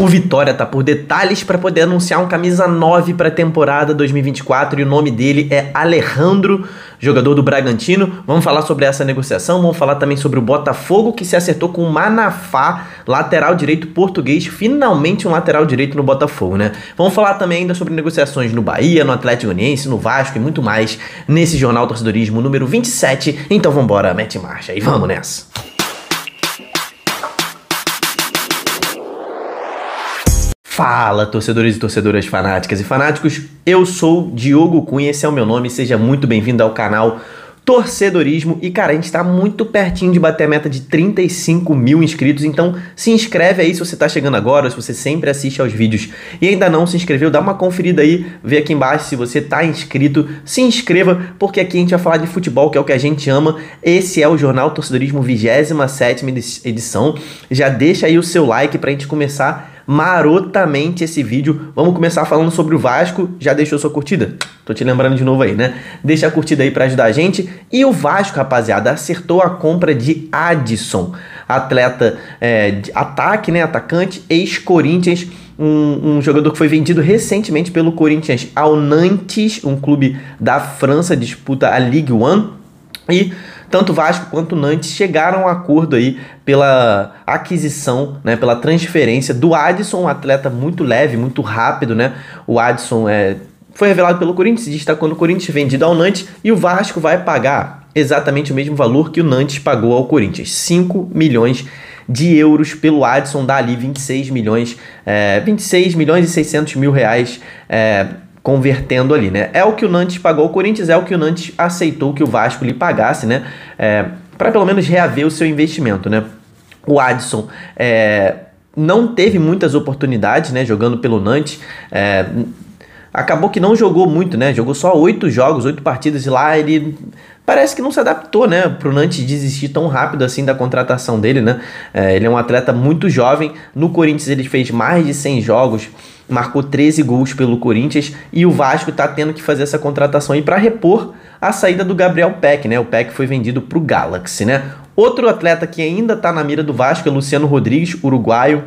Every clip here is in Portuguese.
O Vitória tá por detalhes para poder anunciar um camisa 9 para a temporada 2024 e o nome dele é Alejandro, jogador do Bragantino. Vamos falar sobre essa negociação, vamos falar também sobre o Botafogo que se acertou com o Manafá, lateral direito português, finalmente um lateral direito no Botafogo, né? Vamos falar também ainda sobre negociações no Bahia, no Atlético Goianiense, no Vasco e muito mais nesse Jornal Torcedorismo número 27. Então vamos embora, mete marcha e vamos nessa. Fala, torcedores e torcedoras fanáticas e fanáticos. Eu sou Diogo Cunha, esse é o meu nome. Seja muito bem-vindo ao canal Torcedorismo. E cara, a gente está muito pertinho de bater a meta de 35 mil inscritos. Então se inscreve aí se você está chegando agora, se você sempre assiste aos vídeos e ainda não se inscreveu, dá uma conferida aí, vê aqui embaixo se você está inscrito. Se inscreva, porque aqui a gente vai falar de futebol, que é o que a gente ama. Esse é o Jornal Torcedorismo 27 edição. Já deixa aí o seu like para a gente começar marotamente esse vídeo. Vamos começar falando sobre o Vasco. Já deixou sua curtida? Tô te lembrando de novo aí, né? Deixa a curtida aí para ajudar a gente. E o Vasco, rapaziada, acertou a compra de Adson, atleta é, de ataque, né? Atacante, ex-Corinthians. Um, um, jogador que foi vendido recentemente pelo Corinthians ao Nantes, um clube da França, disputa a Ligue 1. E tanto Vasco quanto Nantes chegaram a acordo aí pela aquisição, né, pela transferência do Adson, um atleta muito leve, muito rápido, né? O Adson é, foi revelado pelo Corinthians, destacou no Corinthians, vendido ao Nantes, e o Vasco vai pagar exatamente o mesmo valor que o Nantes pagou ao Corinthians, 5 milhões de euros pelo Adson, dá ali 26 milhões, é, 26 milhões e 600 mil reais é, convertendo ali, né? É o que o Nantes pagou ao Corinthians, é o que o Nantes aceitou que o Vasco lhe pagasse, né? É, para pelo menos reaver o seu investimento, né? O Adson é, não teve muitas oportunidades, né? Jogando pelo Nantes. É, acabou que não jogou muito, né? Jogou só oito jogos, oito partidas e lá ele parece que não se adaptou, né, pro Nantes desistir tão rápido assim da contratação dele, né? É, ele é um atleta muito jovem. No Corinthians ele fez mais de 100 jogos, marcou 13 gols pelo Corinthians e o Vasco está tendo que fazer essa contratação aí para repor a saída do Gabriel Peck, né? O Peck foi vendido pro Galaxy, né? Outro atleta que ainda está na mira do Vasco é Luciano Rodrigues, uruguaio,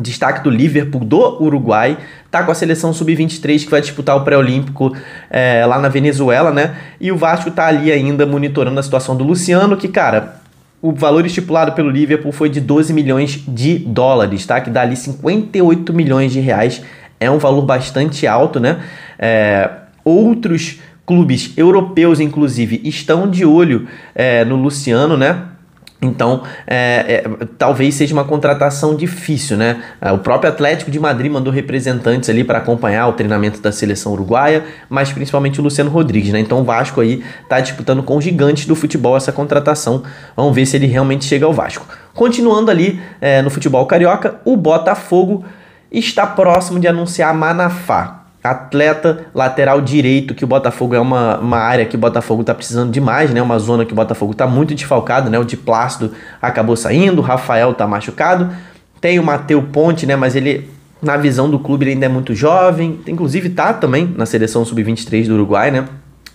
destaque do Liverpool do Uruguai, tá com a seleção sub-23 que vai disputar o pré-olímpico é, lá na Venezuela, né? E o Vasco tá ali ainda monitorando a situação do Luciano, que, cara, o valor estipulado pelo Liverpool foi de 12 milhões de dólares, tá? Que dá ali 58 milhões de reais. É um valor bastante alto, né? É, outros clubes europeus, inclusive, estão de olho é, no Luciano, né? Então, é, é, talvez seja uma contratação difícil, né? É, o próprio Atlético de Madrid mandou representantes ali para acompanhar o treinamento da seleção uruguaia, mas principalmente o Luciano Rodrigues, né? Então o Vasco aí está disputando com gigantes do futebol essa contratação. Vamos ver se ele realmente chega ao Vasco. Continuando ali é, no futebol carioca, o Botafogo está próximo de anunciar Manafá atleta lateral direito, que o Botafogo é uma, uma área que o Botafogo está precisando demais, né? Uma zona que o Botafogo está muito desfalcado, né? O de Plácido acabou saindo, o Rafael está machucado. Tem o Mateu Ponte, né? Mas ele, na visão do clube, ele ainda é muito jovem. Inclusive tá também na seleção sub-23 do Uruguai, né?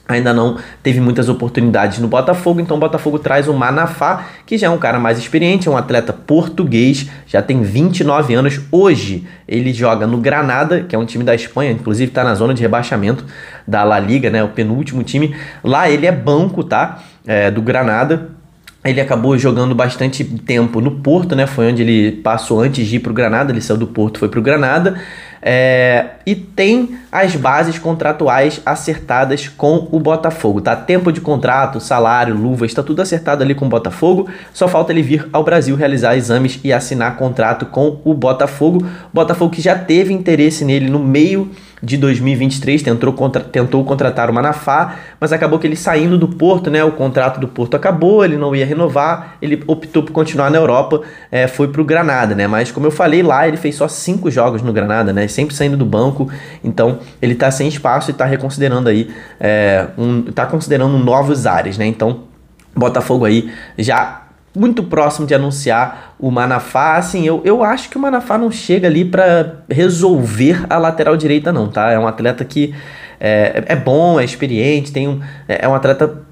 Ainda não teve muitas oportunidades no Botafogo, então o Botafogo traz o Manafá, que já é um cara mais experiente, é um atleta português, já tem 29 anos. Hoje ele joga no Granada, que é um time da Espanha, inclusive está na zona de rebaixamento da La Liga, né, o penúltimo time. Lá ele é banco, tá? É, do Granada. Ele acabou jogando bastante tempo no Porto, né? Foi onde ele passou antes de ir para o Granada. Ele saiu do Porto, foi para o Granada. É, e tem as bases contratuais acertadas com o Botafogo, tá? Tempo de contrato, salário, luvas, está tudo acertado ali com o Botafogo. Só falta ele vir ao Brasil realizar exames e assinar contrato com o Botafogo. Botafogo que já teve interesse nele no meio de 2023, tentou, contra, tentou contratar o Manafá, mas acabou que ele saindo do Porto, né? O contrato do Porto acabou, ele não ia renovar, ele optou por continuar na Europa, é, foi para o Granada, né? Mas como eu falei lá, ele fez só cinco jogos no Granada, né? Sempre saindo do banco, então ele está sem espaço e está reconsiderando aí, é, um, tá considerando novos áreas, né? Então, Botafogo aí já muito próximo de anunciar o Manafá. Assim, eu, eu acho que o Manafá não chega ali para resolver a lateral direita, não, tá? É um atleta que é, é bom, é experiente, tem um, é, é um atleta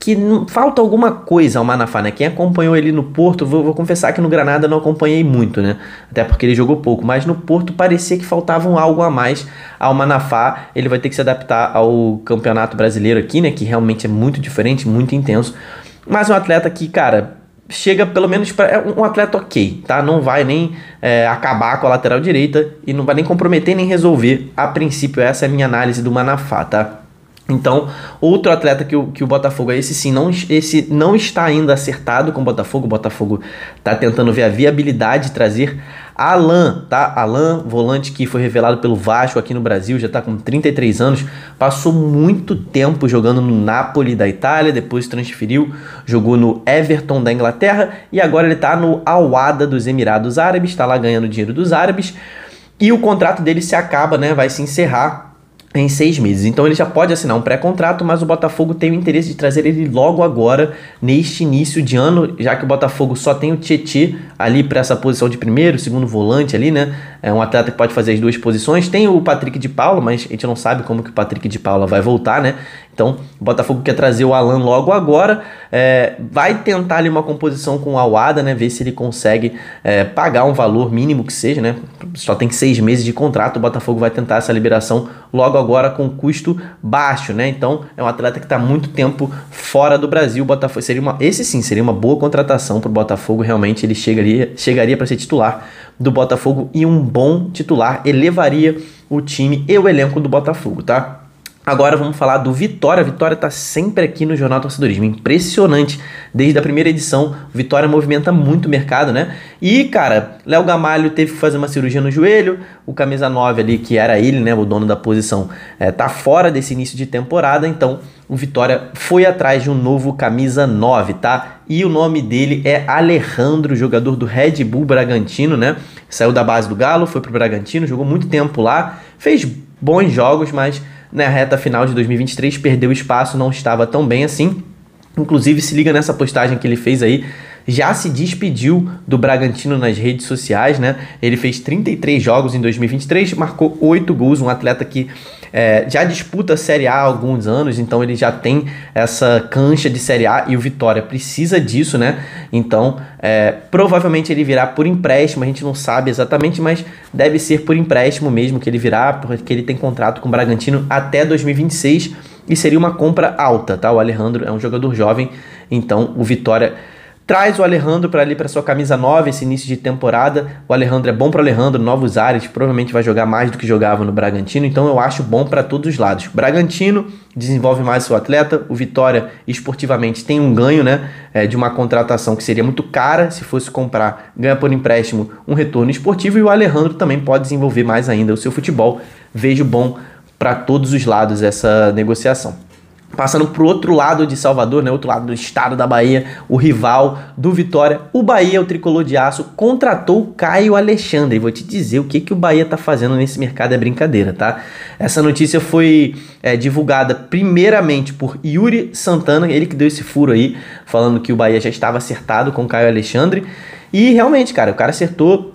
que falta alguma coisa ao Manafá, né? Quem acompanhou ele no Porto, vou, vou, confessar que no Granada não acompanhei muito, né? Até porque ele jogou pouco, mas no Porto parecia que faltava algo a mais ao Manafá. Ele vai ter que se adaptar ao Campeonato Brasileiro aqui, né? Que realmente é muito diferente, muito intenso. Mas um atleta que, cara, chega pelo menos para é um atleta ok, tá? Não vai nem é, acabar com a lateral direita e não vai nem comprometer nem resolver. A princípio, essa é a minha análise do Manafá, tá? Então, outro atleta que o, que o Botafogo, esse sim, não, esse não está ainda acertado com o Botafogo. O Botafogo está tentando ver a viabilidade de trazer Alan, tá? Alan, volante que foi revelado pelo Vasco aqui no Brasil, já está com 33 anos, passou muito tempo jogando no Napoli da Itália, depois transferiu, jogou no Everton da Inglaterra e agora ele está no Al-Wada dos Emirados Árabes, está lá ganhando dinheiro dos árabes. E o contrato dele se acaba, né? Vai se encerrar em seis meses. Então ele já pode assinar um pré-contrato, mas o Botafogo tem o interesse de trazer ele logo agora, neste início de ano, já que o Botafogo só tem o Tietê ali para essa posição de primeiro, segundo volante ali, né? É um atleta que pode fazer as duas posições. Tem o Patrick de Paula, mas a gente não sabe como que o Patrick de Paula vai voltar, né? Então, o Botafogo quer trazer o Alan logo agora. É, vai tentar ali uma composição com o Awada, né? Ver se ele consegue é, pagar um valor mínimo que seja, né? Só tem seis meses de contrato. O Botafogo vai tentar essa liberação logo agora com custo baixo, né? Então, é um atleta que está muito tempo fora do Brasil. O Botafogo seria uma, esse sim seria uma boa contratação para o Botafogo. Realmente, ele chegaria, chegaria para ser titular do Botafogo e um bom titular elevaria o time e o elenco do Botafogo, tá? Agora vamos falar do Vitória. Vitória está sempre aqui no Jornal Torcedorismo. Impressionante. Desde a primeira edição, Vitória movimenta muito o mercado, né? E, cara, Léo Gamalho teve que fazer uma cirurgia no joelho. O camisa 9 ali, que era ele, né? O dono da posição, é, tá fora desse início de temporada. Então, o Vitória foi atrás de um novo camisa 9, tá? E o nome dele é Alejandro, jogador do Red Bull Bragantino, né? Saiu da base do Galo, foi pro Bragantino, jogou muito tempo lá, fez bons jogos, mas na reta final de 2023 perdeu espaço, não estava tão bem assim. Inclusive, se liga nessa postagem que ele fez aí. Já se despediu do Bragantino nas redes sociais, né? Ele fez 33 jogos em 2023, marcou 8 gols, um atleta que é, já disputa a Série A há alguns anos, então ele já tem essa cancha de Série A e o Vitória precisa disso, né? Então, é, provavelmente ele virá por empréstimo, a gente não sabe exatamente, mas deve ser por empréstimo mesmo que ele virá, porque ele tem contrato com o Bragantino até 2026 e seria uma compra alta, tá? O Alejandro é um jogador jovem, então o Vitória Traz o Alejandro para ali para sua camisa 9 esse início de temporada. O Alejandro é bom para Alejandro, novos ares, provavelmente vai jogar mais do que jogava no Bragantino, então eu acho bom para todos os lados. Bragantino desenvolve mais seu atleta, o Vitória esportivamente tem um ganho, né, é, de uma contratação que seria muito cara se fosse comprar, ganha por empréstimo um retorno esportivo e o Alejandro também pode desenvolver mais ainda o seu futebol. Vejo bom para todos os lados essa negociação. Passando para o outro lado de Salvador, né, outro lado do estado da Bahia, o rival do Vitória, o Bahia, o tricolor de aço, contratou Caio Alexandre. Vou te dizer o que, que o Bahia está fazendo nesse mercado é brincadeira, tá? Essa notícia foi é, divulgada primeiramente por Yuri Santana, ele que deu esse furo aí, falando que o Bahia já estava acertado com Caio Alexandre. E realmente, cara, o cara acertou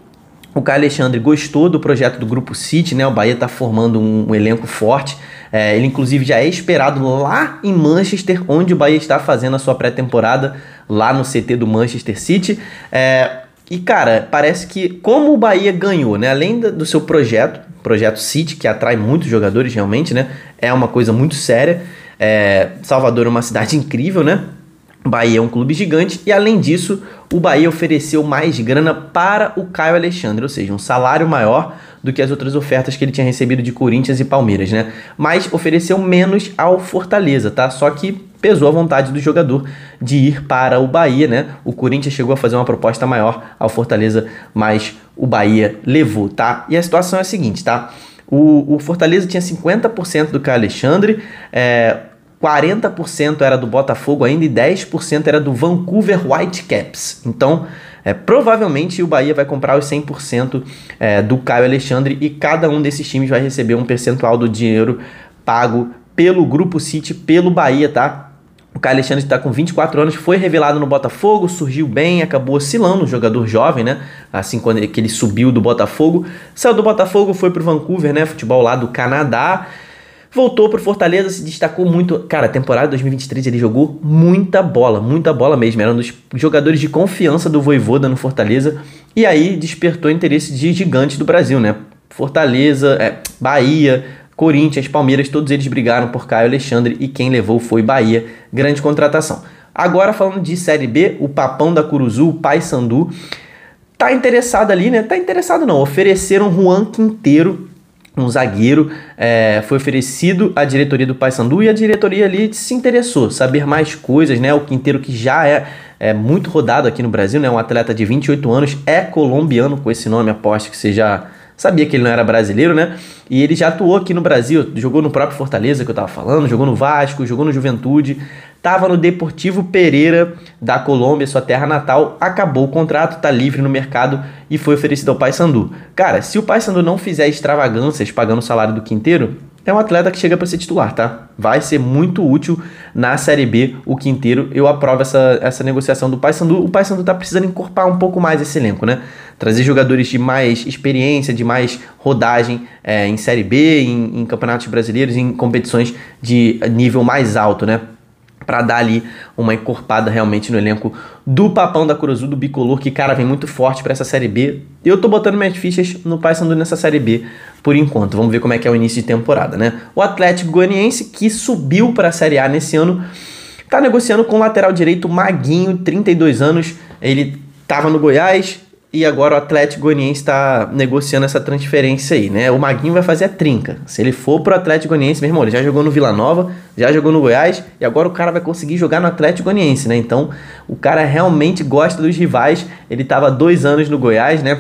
o Caio Alexandre gostou do projeto do Grupo City, né? O Bahia está formando um, um, elenco forte. É, ele, inclusive, já é esperado lá em Manchester, onde o Bahia está fazendo a sua pré-temporada, lá no CT do Manchester City. É, e, cara, parece que, como o Bahia ganhou, né? Além do seu projeto, projeto City, que atrai muitos jogadores realmente, né? É uma coisa muito séria. É, Salvador é uma cidade incrível, né? Bahia é um clube gigante e além disso, o Bahia ofereceu mais grana para o Caio Alexandre, ou seja, um salário maior do que as outras ofertas que ele tinha recebido de Corinthians e Palmeiras, né? Mas ofereceu menos ao Fortaleza, tá? Só que pesou a vontade do jogador de ir para o Bahia, né? O Corinthians chegou a fazer uma proposta maior ao Fortaleza, mas o Bahia levou, tá? E a situação é a seguinte, tá? O, o Fortaleza tinha 50% do Caio Alexandre, é, 40% era do Botafogo ainda e 10% era do Vancouver Whitecaps. Então, é, provavelmente o Bahia vai comprar os 100% é, do Caio Alexandre e cada um desses times vai receber um percentual do dinheiro pago pelo Grupo City, pelo Bahia, tá? O Caio Alexandre está com 24 anos, foi revelado no Botafogo, surgiu bem, acabou oscilando, um jogador jovem, né? Assim quando ele, que ele subiu do Botafogo, saiu do Botafogo, foi para o Vancouver, né? Futebol lá do Canadá Voltou pro Fortaleza, se destacou muito. Cara, a temporada 2023 ele jogou muita bola, muita bola mesmo. Era um dos jogadores de confiança do Voivoda no Fortaleza. E aí despertou interesse de gigantes do Brasil, né? Fortaleza, é, Bahia, Corinthians, Palmeiras, todos eles brigaram por Caio Alexandre e quem levou foi Bahia. Grande contratação. Agora falando de Série B, o Papão da Curuzu, o Paysandu, tá interessado ali, né? Tá interessado não. Ofereceram Juan Quinteiro um zagueiro, é, foi oferecido à diretoria do Paysandu e a diretoria ali se interessou, saber mais coisas, né? O Quinteiro que já é, é muito rodado aqui no Brasil, né? Um atleta de 28 anos, é colombiano com esse nome, aposto que você já sabia que ele não era brasileiro, né? E ele já atuou aqui no Brasil, jogou no próprio Fortaleza que eu tava falando, jogou no Vasco, jogou no Juventude, estava no Deportivo Pereira da Colômbia, sua terra natal, acabou o contrato, está livre no mercado e foi oferecido ao Paysandu. Cara, se o Paysandu não fizer extravagâncias pagando o salário do Quinteiro, é um atleta que chega para ser titular, tá? Vai ser muito útil na Série B o Quinteiro. Eu aprovo essa, essa negociação do Paysandu. O Paysandu tá precisando encorpar um pouco mais esse elenco, né? Trazer jogadores de mais experiência, de mais rodagem é, em Série B, em, em campeonatos brasileiros, em competições de nível mais alto, né? Para dar ali uma encorpada realmente no elenco do Papão da Curuzu, do Bicolor, que, cara, vem muito forte para essa Série B. Eu tô botando minhas fichas no Paysandu nessa Série B por enquanto. Vamos ver como é que é o início de temporada, né? O Atlético Goianiense, que subiu para a Série A nesse ano, tá negociando com o lateral direito Maguinho, 32 anos. Ele tava no Goiás, e agora o Atlético Goianiense está negociando essa transferência aí, né? O Maguinho vai fazer a trinca. Se ele for pro Atlético Goianiense, meu irmão, ele já jogou no Vila Nova, já jogou no Goiás e agora o cara vai conseguir jogar no Atlético Goianiense, né? Então o cara realmente gosta dos rivais. Ele estava dois anos no Goiás, né?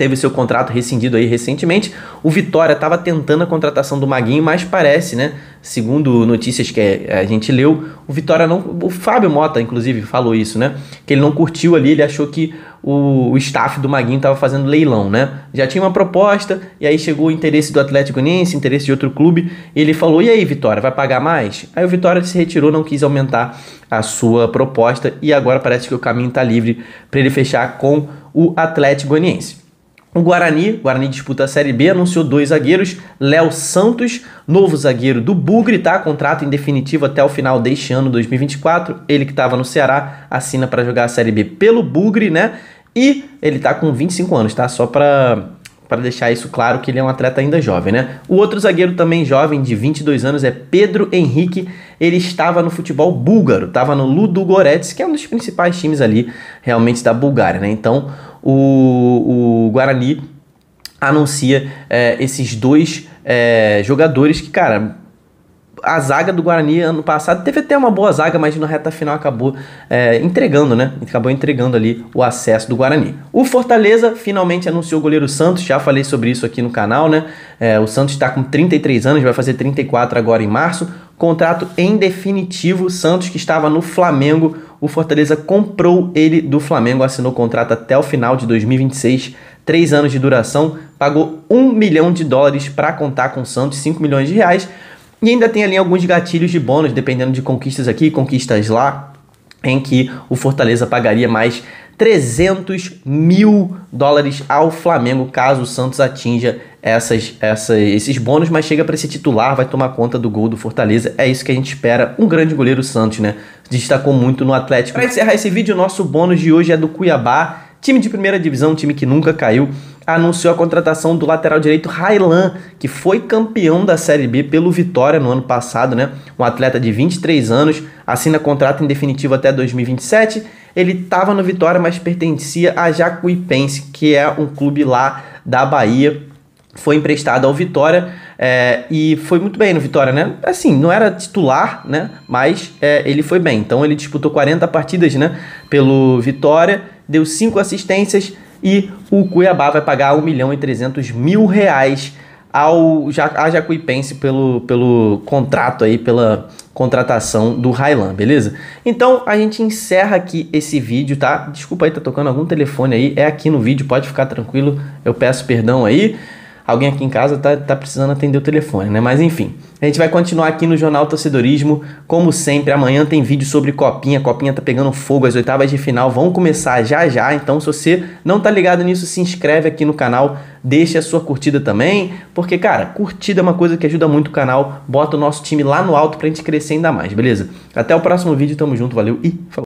Teve seu contrato rescindido aí recentemente. O Vitória estava tentando a contratação do Maguinho, mas parece, né? Segundo notícias que a gente leu, o Vitória não. O Fábio Mota, inclusive, falou isso, né? Que ele não curtiu ali, ele achou que o, o staff do Maguinho estava fazendo leilão, né? Já tinha uma proposta, e aí chegou o interesse do Atlético Goianiense, interesse de outro clube, ele falou: e aí, Vitória, vai pagar mais? Aí o Vitória se retirou, não quis aumentar a sua proposta, e agora parece que o caminho está livre para ele fechar com o Atlético Goianiense. O Guarani, Guarani disputa a Série B, anunciou dois zagueiros, Léo Santos, novo zagueiro do Bugre, tá? Contrato em definitivo até o final deste ano, 2024. Ele que estava no Ceará, assina para jogar a Série B pelo Bugre, né? E ele tá com 25 anos, tá? Só para para deixar isso claro que ele é um atleta ainda jovem, né? O outro zagueiro também jovem, de 22 anos, é Pedro Henrique. Ele estava no futebol búlgaro, estava no Ludogorets, que é um dos principais times ali realmente da Bulgária, né? Então, o, o Guarani anuncia é, esses dois é, jogadores que, cara, a zaga do Guarani ano passado teve até uma boa zaga, mas na reta final acabou é, entregando, né? Acabou entregando ali o acesso do Guarani. O Fortaleza finalmente anunciou o goleiro Santos, já falei sobre isso aqui no canal, né? É, o Santos está com 33 anos, vai fazer 34 agora em março. Contrato em definitivo, Santos que estava no Flamengo, o Fortaleza comprou ele do Flamengo, assinou contrato até o final de 2026, três anos de duração, pagou um milhão de dólares para contar com o Santos, 5 milhões de reais e ainda tem ali alguns gatilhos de bônus, dependendo de conquistas aqui, conquistas lá, em que o Fortaleza pagaria mais 300 mil dólares ao Flamengo caso o Santos atinja essas, essas, esses bônus, mas chega para ser titular, vai tomar conta do gol do Fortaleza. É isso que a gente espera. Um grande goleiro Santos, né? Destacou muito no Atlético. Para encerrar esse vídeo, o nosso bônus de hoje é do Cuiabá, time de primeira divisão, time que nunca caiu anunciou a contratação do lateral direito Railan, que foi campeão da Série B pelo Vitória no ano passado, né? Um atleta de 23 anos, assina contrato em definitivo até 2027. Ele estava no Vitória, mas pertencia a Jacuipense, que é um clube lá da Bahia. Foi emprestado ao Vitória é, e foi muito bem no Vitória, né? Assim, não era titular, né? Mas é, ele foi bem. Então ele disputou 40 partidas, né? Pelo Vitória, deu 5 assistências, e o Cuiabá vai pagar 1 milhão e 300 mil reais ao a Jacuipense pelo, pelo contrato aí, pela contratação do Railan, beleza? Então a gente encerra aqui esse vídeo, tá? Desculpa aí, tá tocando algum telefone aí, é aqui no vídeo, pode ficar tranquilo, eu peço perdão aí. Alguém aqui em casa tá, tá precisando atender o telefone, né? Mas enfim, a gente vai continuar aqui no Jornal Torcedorismo, como sempre. Amanhã tem vídeo sobre Copinha, Copinha tá pegando fogo, as oitavas de final vão começar já já. Então, se você não tá ligado nisso, se inscreve aqui no canal, deixe a sua curtida também, porque, cara, curtida é uma coisa que ajuda muito o canal, bota o nosso time lá no alto pra gente crescer ainda mais, beleza? Até o próximo vídeo, tamo junto, valeu e falou!